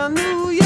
I